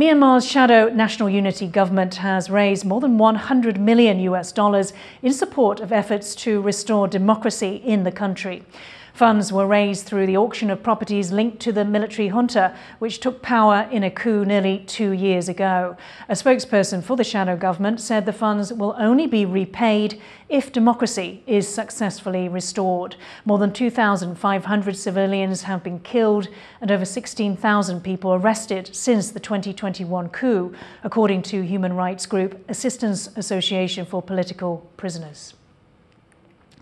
Myanmar's shadow National Unity government has raised more than 100 million US dollars in support of efforts to restore democracy in the country. Funds were raised through the auction of properties linked to the military junta, which took power in a coup nearly two years ago. A spokesperson for the shadow government said the funds will only be repaid if democracy is successfully restored. More than 2,500 civilians have been killed and over 16,000 people arrested since the 2021 coup, according to human rights group Assistance Association for Political Prisoners.